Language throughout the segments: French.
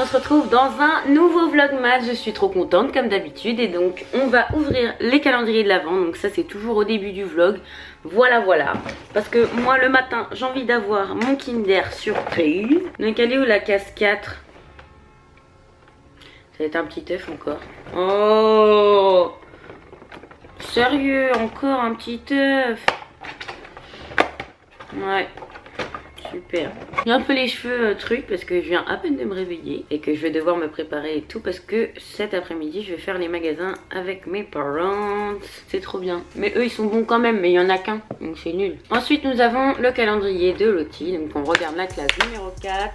on se retrouve dans un nouveau vlogmas, je suis trop contente comme d'habitude et donc on va ouvrir les calendriers de l'avant, donc ça c'est toujours au début du vlog, voilà voilà, parce que moi le matin j'ai envie d'avoir mon Kinder surprise, donc elle est où la case 4 Ça va être un petit œuf encore, oh! Sérieux, encore un petit œuf. Ouais J'ai un peu les cheveux euh, trucs parce que je viens à peine de me réveiller et que je vais devoir me préparer et tout parce que cet après-midi je vais faire les magasins avec mes parents. C'est trop bien. Mais eux ils sont bons quand même mais il y en a qu'un donc c'est nul. Ensuite nous avons le calendrier de Lottie donc on regarde la classe numéro 4.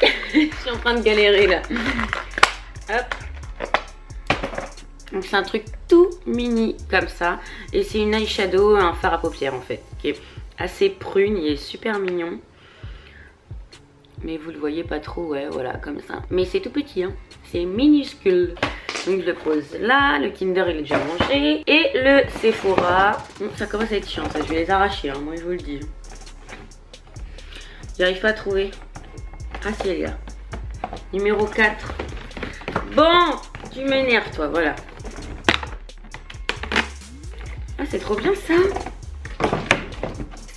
je suis en train de galérer là. Hop. Donc c'est un truc tout mini comme ça. Et c'est une eyeshadow, un fard à paupières en fait. Qui est assez prune, il est super mignon. Mais vous le voyez pas trop, ouais, voilà, comme ça. Mais c'est tout petit, hein. C'est minuscule. Donc je le pose là, le Kinder il est déjà mangé. Et le Sephora, ça commence à être chiant ça, je vais les arracher, hein, moi je vous le dis. J'arrive pas à trouver. Ah si elle. Numéro 4. Bon, tu m'énerves toi, voilà. Ah, c'est trop bien ça.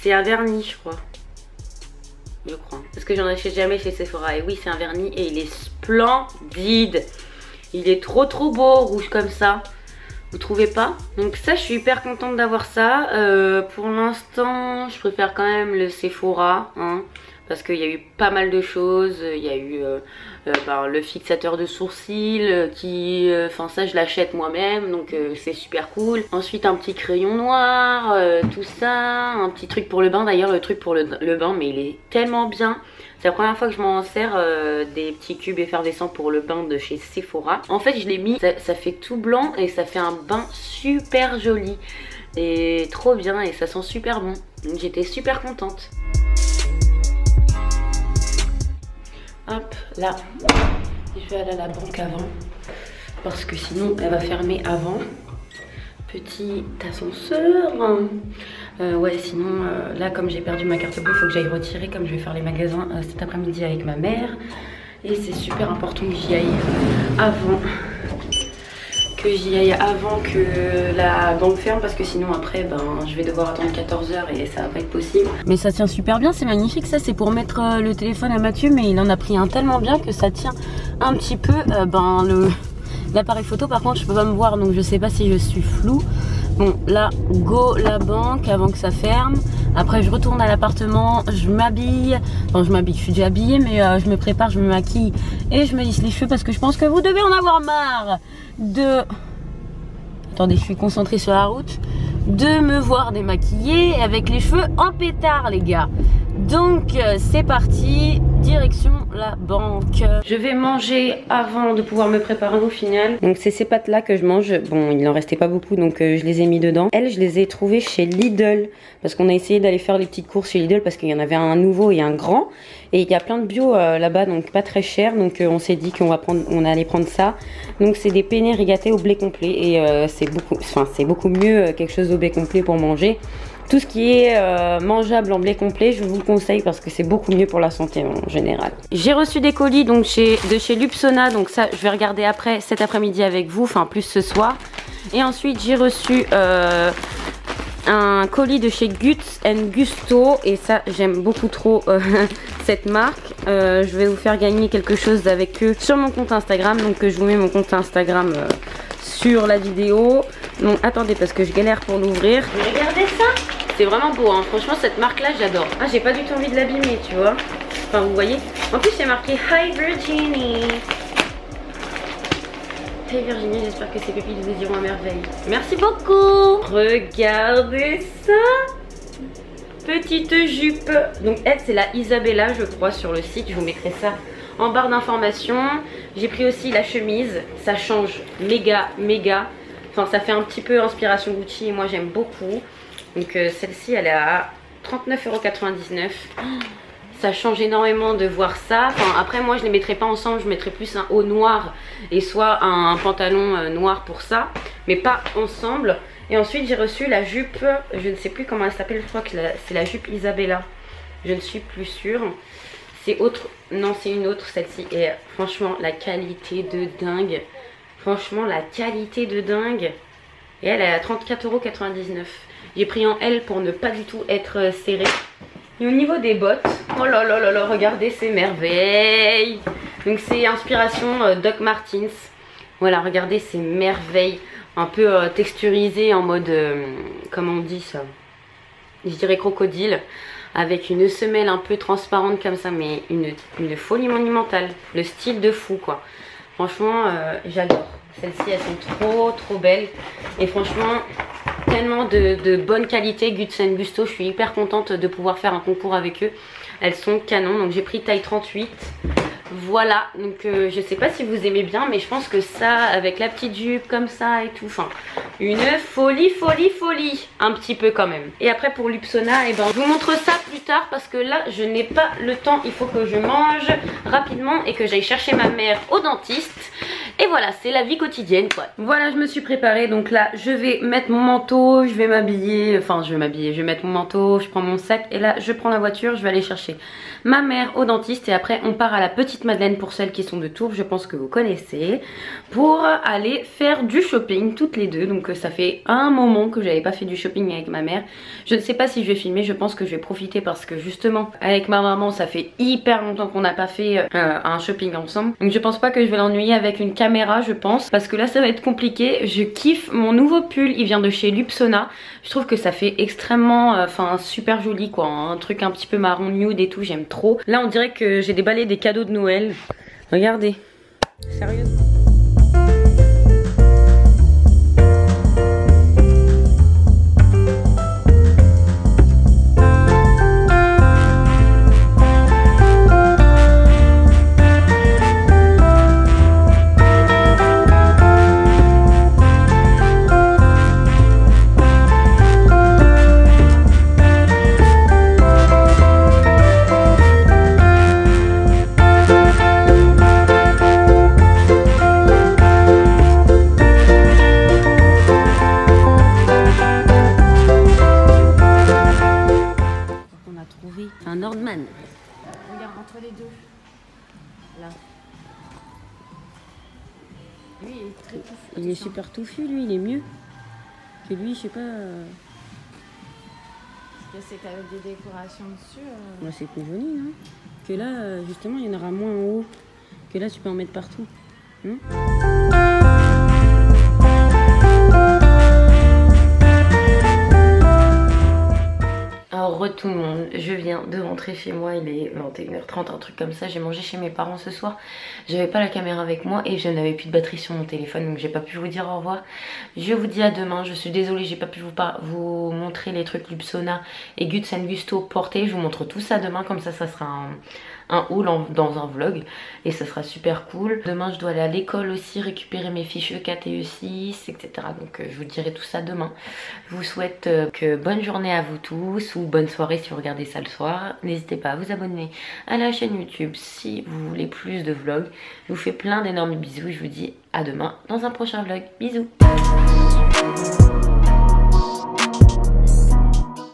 C'est un vernis, je crois. Je crois. Parce que j'en achète jamais chez Sephora. Et oui, c'est un vernis et il est splendide. Il est trop trop beau, rouge comme ça. Vous trouvez pas? Donc ça, je suis hyper contente d'avoir ça. Euh, pour l'instant, je préfère quand même le Sephora. Hein parce qu'il y a eu pas mal de choses. Il y a eu euh, euh, ben, le fixateur de sourcils euh, qui... Enfin ça je l'achète moi-même donc c'est super cool. Ensuite un petit crayon noir, tout ça. Un petit truc pour le bain d'ailleurs le truc pour le, bain mais il est tellement bien. C'est la première fois que je m'en sers des petits cubes effervescents pour le bain de chez Sephora. En fait je l'ai mis, ça, fait tout blanc et ça fait un bain super joli. Et trop bien et ça sent super bon. J'étais super contente. Hop, là, je vais aller à la banque avant. Parce que sinon, elle va fermer avant. Petit ascenseur. Euh, ouais, sinon, euh, là, comme j'ai perdu ma carte bleue, il faut que j'aille retirer. Comme je vais faire les magasins euh, cet après-midi avec ma mère. Et c'est super important que j'y aille avant que j'y aille avant que la banque ferme parce que sinon après ben, je vais devoir attendre 14h et ça va pas être possible. Mais ça tient super bien, c'est magnifique ça, c'est pour mettre euh, le téléphone à Mathieu mais il en a pris un tellement bien que ça tient un petit peu euh, ben, le l'appareil photo par contre je peux pas me voir donc je sais pas si je suis floue. Bon là go la banque avant que ça ferme. Après je retourne à l'appartement, je m'habille. Enfin je m'habille, je suis déjà habillée mais euh, je me prépare, je me maquille et je me lisse les cheveux parce que je pense que vous devez en avoir marre de... Attendez, je suis concentrée sur la route. De me voir démaquiller avec les cheveux en pétard, les gars. Donc, euh, c'est parti direction la banque. Je vais manger avant de pouvoir me préparer au final. Donc c'est ces pâtes là que je mange. Bon il n'en restait pas beaucoup donc euh, je les ai mis dedans. Elles je les ai trouvées chez Lidl. Parce qu'on a essayé d'aller faire les petites courses chez Lidl parce qu'il y en avait un nouveau et un grand. Et il y a plein de bio euh, là-bas donc pas très cher. Donc on s'est dit qu'on va prendre, on allait prendre ça. Donc c'est des penne rigatées au blé complet. Et c'est beaucoup, c'est beaucoup mieux quelque chose au blé complet pour manger. Tout ce qui est euh, mangeable en blé complet, je vous le conseille parce que c'est beaucoup mieux pour la santé en général. J'ai reçu des colis de chez Lupsona, donc ça je vais regarder après cet après-midi avec vous, enfin plus ce soir. Et ensuite j'ai reçu euh, un colis de chez Guts Gusto et ça j'aime beaucoup trop euh, cette marque. je vais vous faire gagner quelque chose avec eux sur mon compte Instagram, donc je vous mets mon compte Instagram sur la vidéo. Donc attendez parce que je galère pour l'ouvrir. Regardez ça c'est vraiment beau, hein. franchement cette marque là j'adore. Ah j'ai pas du tout envie de l'abîmer tu vois. Enfin vous voyez. En plus c'est marqué Hi Virginie. Hey Virginie, j'espère que ces pépites vous iront à merveille. Merci beaucoup. Regardez ça. Petite jupe. Donc elle c'est la Isabella je crois sur le site. Je vous mettrai ça en barre d'informations. J'ai pris aussi la chemise. Ça change méga méga. Enfin ça fait un petit peu inspiration Gucci et moi j'aime beaucoup. Donc euh, celle-ci elle est à 39,99€. Ça change énormément de voir ça. Après moi je les mettrai pas ensemble, je mettrai plus un haut noir et soit un, pantalon euh, noir pour ça. Mais pas ensemble. Et ensuite j'ai reçu la jupe, je ne sais plus comment elle s'appelle, je crois que c'est la jupe Isabella. Je ne suis plus sûre. C'est autre. Non, c'est une autre, celle-ci. Et franchement, la qualité de dingue. Franchement, la qualité de dingue. Et elle est à 34,99€. J'ai pris en L pour ne pas du tout être euh, serrée. Et au niveau des bottes, oh là là là là, regardez ces merveilles. Donc c'est inspiration euh, Doc Martens. Voilà, regardez ces merveilles un peu euh, texturisées en mode, comment on dit ça? Je dirais crocodile avec une semelle un peu transparente comme ça, mais une, folie monumentale. Le style de fou, quoi. Franchement, j'adore. Celles-ci, elles sont trop, trop belles. Et franchement, tellement de, bonne qualité. Guts Gusto, je suis hyper contente de pouvoir faire un concours avec eux. Elles sont canon. Donc j'ai pris taille 38. Voilà, donc euh, je sais pas si vous aimez bien, mais je pense que ça, avec la petite jupe comme ça et tout, une folie, folie, folie, un petit peu quand même. Et après pour l'Upsona, eh ben, je vous montre ça plus tard parce que là, je n'ai pas le temps, il faut que je mange rapidement et que j'aille chercher ma mère au dentiste. Et voilà, c'est la vie quotidienne quoi. Voilà, je me suis préparée, donc là, je vais mettre mon manteau, je vais m'habiller, enfin, je vais m'habiller, je vais mettre mon manteau, je prends mon sac et là, je prends la voiture, je vais aller chercher ma mère au dentiste et après, on part à la petite Madeleine pour celles qui sont de Tours, je pense que vous connaissez, pour aller faire du shopping toutes les deux. Donc euh, ça fait un moment que j'avais pas fait du shopping avec ma mère. Je ne sais pas si je vais filmer, je pense que je vais profiter parce que justement avec ma maman ça fait hyper longtemps qu'on n'a pas fait euh, un shopping ensemble. Donc je pense pas que je vais l'ennuyer avec une caméra je pense parce que là ça va être compliqué. Je kiffe mon nouveau pull, il vient de chez Lupsona. Je trouve que ça fait extrêmement, euh, enfin super joli quoi, un truc un petit peu marron nude et tout, j'aime trop. Là on dirait que j'ai déballé des cadeaux de Noël Regardez. Sérieusement. Il est super touffu, lui, il est mieux. Que lui, je sais pas. Euh... que c'est avec des décorations dessus. Euh... c'est plus joli, hein. Que là, euh, justement, il y en aura moins en haut. Que là, tu peux en mettre partout. Hein tout le monde, je viens de rentrer chez moi, il est 21h30, un truc comme ça, j'ai mangé chez mes parents ce soir, j'avais pas la caméra avec moi et je n'avais plus de batterie sur mon téléphone donc j'ai pas pu vous dire au revoir. Je vous dis à demain, je suis désolée j'ai pas pu vous, montrer les trucs Lupsona et Guts Gusto portés, je vous montre tout ça demain comme ça ça sera un un haul dans un vlog et ça sera super cool. Demain je dois aller à l'école aussi récupérer mes fiches E4 et E6 etc. Donc euh, je vous dirai tout ça demain. Je vous souhaite euh, que bonne journée à vous tous ou bonne soirée si vous regardez ça le soir. N'hésitez pas à vous abonner à la chaîne YouTube si vous voulez plus de vlogs. Je vous fais plein d'énormes bisous. Je vous dis à demain dans un prochain vlog. Bisous